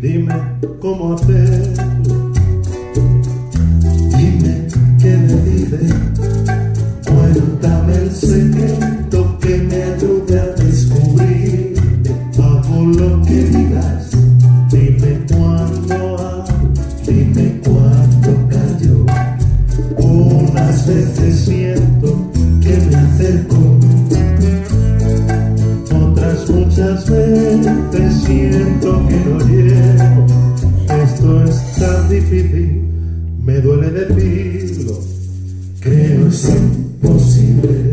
Dime cómo hacerlo. Que no llego. Esto es tan difícil, me duele decirlo. Creo es imposible.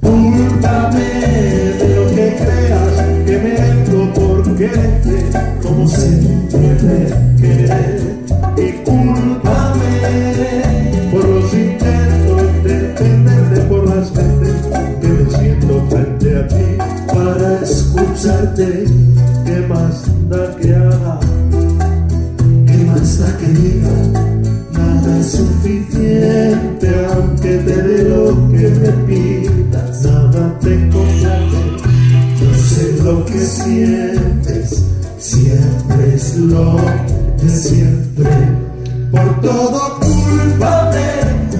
Cúlpame de lo que creas que merezco por quererte como siempre te querer. Y cúlpame por los intentos de entenderte por las veces que me siento frente a ti para escucharte. ¿Qué más da que haga? ¿Qué más da que diga? Nada es suficiente aunque te dé lo que me pidas. Nada te complace. Yo sé lo que sientes, siempre es lo de siempre. Por todo cúlpame de